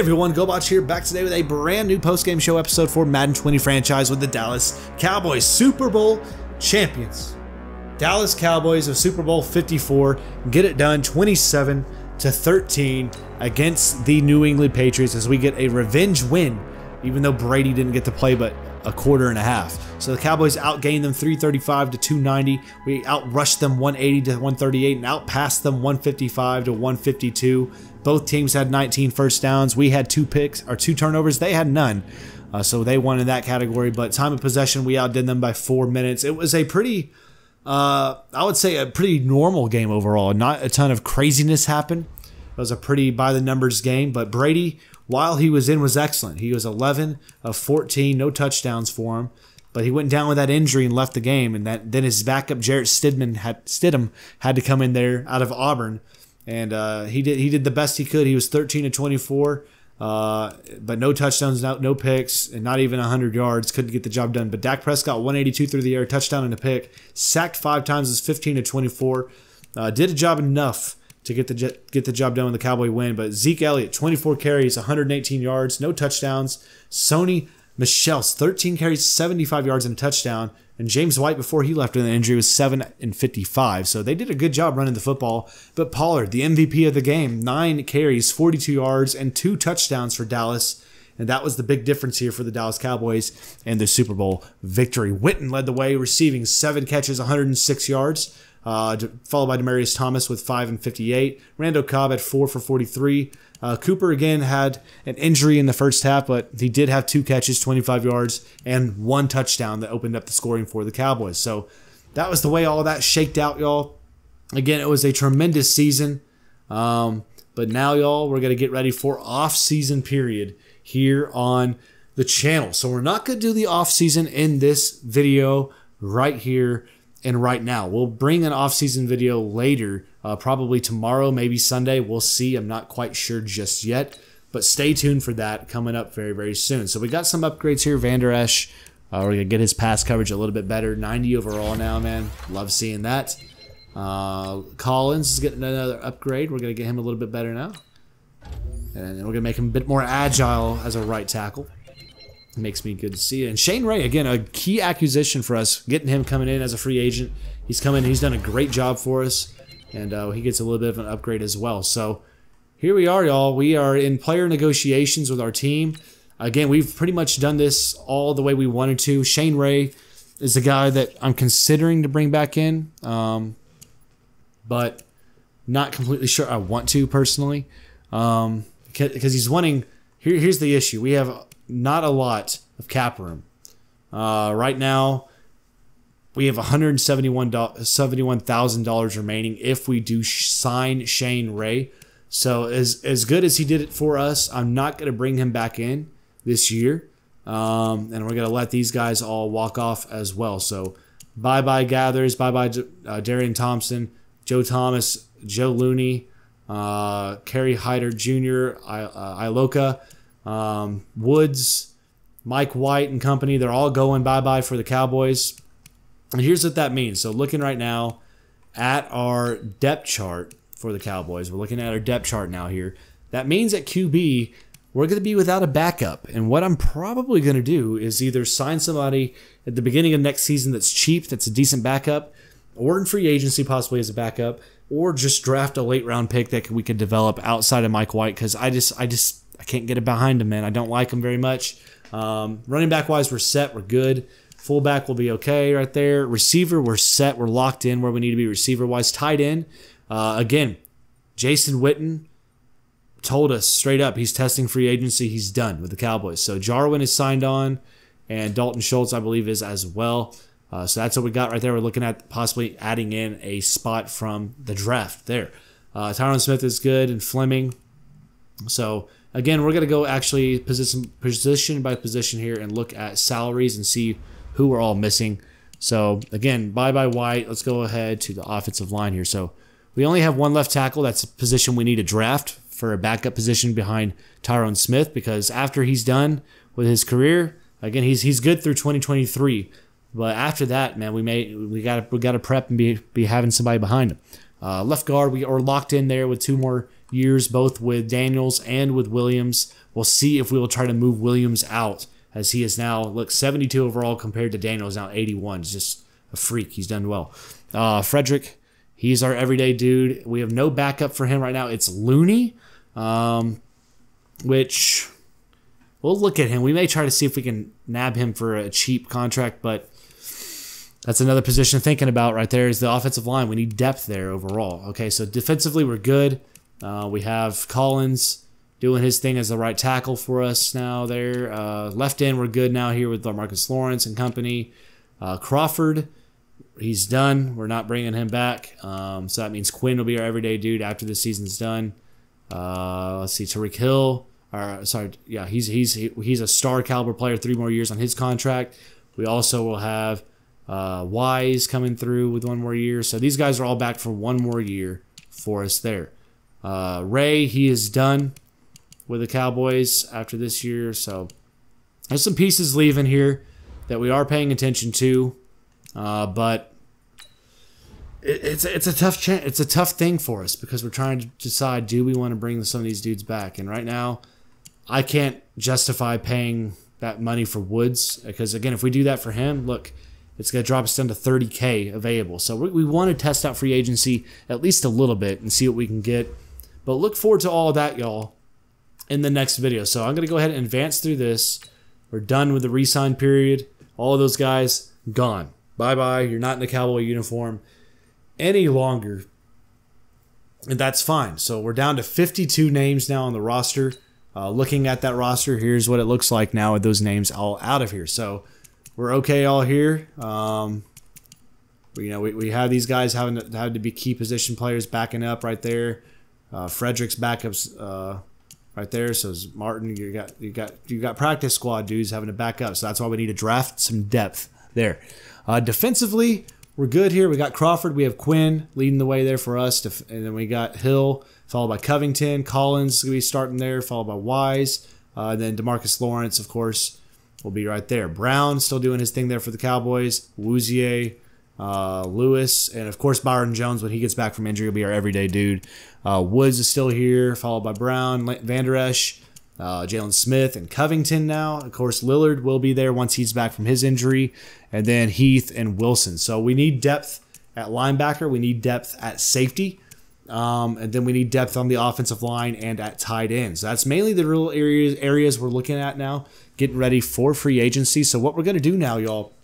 Everyone, GoBotch here, back today with a brand new post-game show episode for Madden 20 franchise with the Dallas Cowboys Super Bowl champions. Dallas Cowboys of Super Bowl 54 get it done 27 to 13 against the New England Patriots as we get a revenge win, even though Brady didn't get to play but a quarter and a half. So the Cowboys outgained them 335 to 290. We outrushed them 180 to 138 and outpassed them 155 to 152. Both teams had 19 first downs. We had two picks or two turnovers. They had none. Uh, so they won in that category. But time of possession, we outdid them by four minutes. It was a pretty, uh, I would say, a pretty normal game overall. Not a ton of craziness happened. It was a pretty by the numbers game. But Brady, while he was in, was excellent. He was 11 of 14, no touchdowns for him. But he went down with that injury and left the game. And that then his backup Jarrett Stidham had Stidham had to come in there out of Auburn and uh, he did he did the best he could. He was 13 to 24, uh, but no touchdowns, no, no picks, and not even 100 yards. Couldn't get the job done. But Dak Prescott 182 through the air, touchdown and a pick, sacked five times, is 15 to 24. Uh, did a job enough to get the get the job done with the Cowboy win. But Zeke Elliott 24 carries, 118 yards, no touchdowns. Sony Michel's 13 carries, 75 yards and a touchdown. And James White, before he left with an injury, was 7 and 55. So they did a good job running the football. But Pollard, the MVP of the game, nine carries, 42 yards, and two touchdowns for Dallas. And that was the big difference here for the Dallas Cowboys and the Super Bowl victory. Witten led the way, receiving seven catches, 106 yards, uh, followed by Demaryius Thomas with 5 and 58. Randall Cobb at 4 for 43. Uh, Cooper again had an injury in the first half, but he did have two catches, 25 yards, and one touchdown that opened up the scoring for the Cowboys. So that was the way all that shaked out, y'all. Again, it was a tremendous season. Um, but now, y'all, we're going to get ready for off-season period here on the channel. So we're not going to do the off-season in this video right here and right now. We'll bring an off-season video later, uh, probably tomorrow, maybe Sunday. We'll see. I'm not quite sure just yet, but stay tuned for that coming up very, very soon. So we got some upgrades here. Vander Esch, uh, we're gonna get his pass coverage a little bit better. 90 overall now, man. Love seeing that. Uh, Collins is getting another upgrade. We're gonna get him a little bit better now, and we're gonna make him a bit more agile as a right tackle makes me good to see it. And Shane Ray, again, a key acquisition for us, getting him coming in as a free agent. He's coming, he's done a great job for us, and uh, he gets a little bit of an upgrade as well. So here we are, y'all. We are in player negotiations with our team. Again, we've pretty much done this all the way we wanted to. Shane Ray is the guy that I'm considering to bring back in, um, but not completely sure I want to personally, because um, he's wanting. Here, here's the issue: we have not a lot of cap room. Uh, right now, we have $171,000 remaining if we do sign Shane Ray. So as as good as he did it for us, I'm not going to bring him back in this year, um, and we're going to let these guys all walk off as well. So bye bye Gathers, bye bye uh, Darian Thompson, Joe Thomas, Joe Looney, uh, Kerry Hyder Jr., I, uh, Iloka um, Woods, Mike White and company, they're all going bye bye for the Cowboys. And here's what that means. So, looking right now at our depth chart for the Cowboys, we're looking at our depth chart now here. That means at QB, we're going to be without a backup. And what I'm probably going to do is either sign somebody at the beginning of next season that's cheap, that's a decent backup, or in free agency possibly as a backup, or just draft a late round pick that we could develop outside of Mike White because I just I just I can't get it behind him, man. I don't like him very much. Um, running back wise, we're set. We're good. Fullback will be okay right there. Receiver, we're set. We're locked in where we need to be receiver wise. Tight end, uh, again, Jason Witten told us straight up he's testing free agency. He's done with the Cowboys. So Jarwin is signed on, and Dalton Schultz, I believe, is as well. Uh, so that's what we got right there. We're looking at possibly adding in a spot from the draft there. Uh, Tyron Smith is good, and Fleming. So Again, we're going to go actually position position by position here and look at salaries and see who we're all missing. So again, bye bye White. Let's go ahead to the offensive line here. So we only have one left tackle. That's a position we need to draft for a backup position behind Tyron Smith because after he's done with his career, again he's he's good through 2023. But after that, man, we may we got we got to prep and be be having somebody behind him. Uh, left guard, we are locked in there with two more years, both with Daniels and with Williams. We'll see if we will try to move Williams out as he is now look 72 overall compared to Daniels now 81. He's just a freak. He's done well. Uh, Frederick, he's our everyday dude. We have no backup for him right now. It's Looney, um, which we'll look at him. We may try to see if we can nab him for a cheap contract, but that's another position thinking about right there is the offensive line. We need depth there overall. Okay, so defensively we're good. Uh, we have Collins doing his thing as the right tackle for us now there. Uh, left end, we're good now here with Marcus Lawrence and company. Uh, Crawford, he's done. We're not bringing him back. Um, so that means Quinn will be our everyday dude after the season's done. Uh, let's see, Tariq Hill. Or, sorry, yeah, he's he's he's a star caliber player. Three more years on his contract. We also will have uh, Wise coming through with one more year. So these guys are all back for one more year for us there. Uh, Ray, he is done with the Cowboys after this year. So there's some pieces leaving here that we are paying attention to, uh, but it, it's it's a tough cha- it's a tough thing for us because we're trying to decide do we want to bring some of these dudes back, and right now I can't justify paying that money for Woods because again, if we do that for him, look. It's going to drop us down to 30K available. So we, we want to test out free agency at least a little bit and see what we can get. But look forward to all of that, y'all in the next video. So I'm going to go ahead and advance through this. We're done with the resign period. All of those guys gone. Bye-bye. You're not in the cowboy uniform any longer. And that's fine. So we're down to 52 names now on the roster. Uh, looking at that roster, here's what it looks like now with those names all out of here. So we're okay all here. Um, you know, we, we have these guys having to, having to be key position players backing up right there. Uh, Frederick's backups uh, right there. So Martin, you got you got you got practice squad dudes having to back up. So that's why we need to draft some depth there. Uh, defensively, we're good here. We got Crawford, we have Quinn leading the way there for us, and then we got Hill followed by Covington, Collins to be starting there, followed by Wise, uh, then Demarcus Lawrence, of course, will be right there. Brown still doing his thing there for the Cowboys. Awuzie, uh, Lewis, and of course Byron Jones when he gets back from injury will be our everyday dude. Uh, Woods is still here, followed by Brown, Vander Esch, uh, Jaylon Smith, and Covington now. Of course, Lillard will be there once he's back from his injury, and then Heath and Wilson. So we need depth at linebacker. We need depth at safety. Um, and then we need depth on the offensive line and at tight ends. So that's mainly the real areas areas we're looking at now, getting ready for free agency. So what we're going to do now, y'all,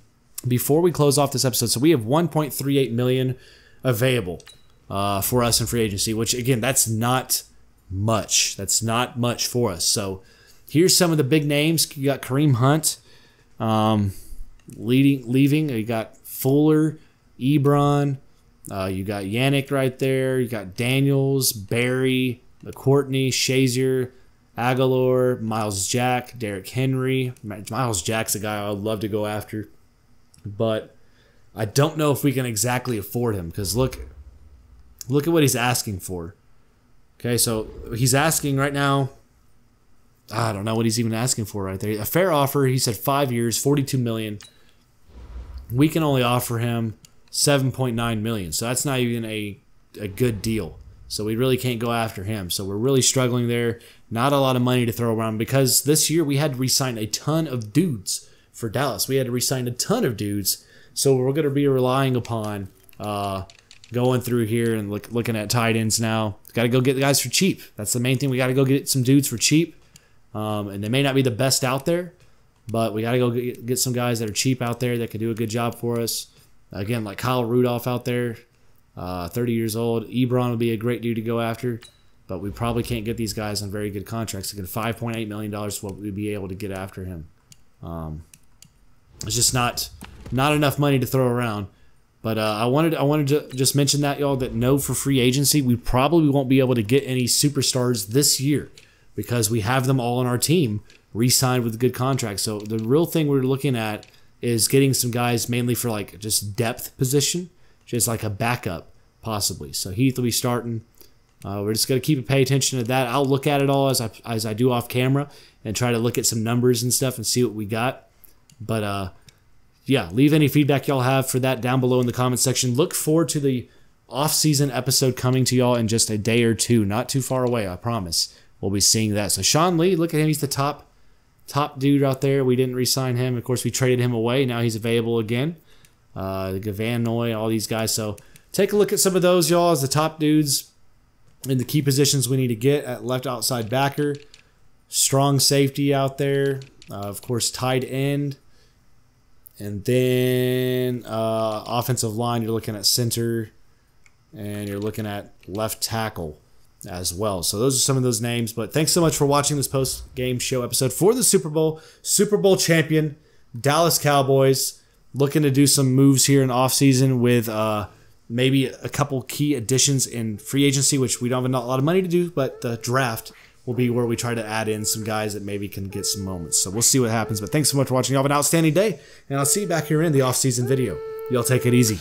before we close off this episode, so we have 1.38 million available uh, for us in free agency, which again, that's not much. That's not much for us. So here's some of the big names. You got Kareem Hunt, um, leading, leaving. You got Fuller, Ebron. Uh, you got Yannick right there. You got Daniels, Barry, McCourty, Shazier, Agholor, Myles Jack, Derrick Henry. Myles Jack's a guy I would love to go after, but I don't know if we can exactly afford him because look, Look at what he's asking for. Okay, so he's asking right now. I don't know what he's even asking for right there. A fair offer. He said five years, forty-two million. We can only offer him seven point nine million. So that's not even a a good deal. So we really can't go after him. So we're really struggling there. Not a lot of money to throw around because this year we had to resign a ton of dudes for Dallas. We had to resign a ton of dudes. So we're going to be relying upon uh, going through here and look, looking at tight ends now. Got to go get the guys for cheap. That's the main thing. We got to go get some dudes for cheap. Um, and they may not be the best out there, but we got to go get, get, some guys that are cheap out there that can do a good job for us. Again, like Kyle Rudolph out there, uh, 30 years old. Ebron would be a great dude to go after, but we probably can't get these guys on very good contracts. Again, $5.8 million is what we'd be able to get after him. Um, it's just not not enough money to throw around. But uh, I wanted I wanted to just mention that y'all that no for free agency we probably won't be able to get any superstars this year because we have them all on our team re-signed with good contracts. So the real thing we're looking at is getting some guys mainly for like just depth position, just like a backup possibly. So Heath will be starting. Uh, we're just gonna keep pay attention to that. I'll look at it all as I as I do off camera and try to look at some numbers and stuff and see what we got. But uh, yeah, leave any feedback y'all have for that down below in the comment section. Look forward to the off-season episode coming to y'all in just a day or two, not too far away, I promise. We'll be seeing that. So Sean Lee, look at him, he's the top top dude out there. We didn't re-sign him. Of course, we traded him away. Now he's available again. Uh, Van Noy, all these guys. So take a look at some of those, y'all, as the top dudes in the key positions we need to get at left outside backer. Strong safety out there. Uh, of course, tight end. And then uh, offensive line, you're looking at center and you're looking at left tackle as well. So those are some of those names. But thanks so much for watching this post game show episode for the Super Bowl. Super Bowl champion, Dallas Cowboys, looking to do some moves here in offseason with uh, maybe a couple key additions in free agency, which we don't have a lot of money to do, but the draft will be where we try to add in some guys that maybe can get some moments. So we'll see what happens. But thanks so much for watching. Y'all have an outstanding day, and I'll see you back here in the off-season video. Y'all take it easy.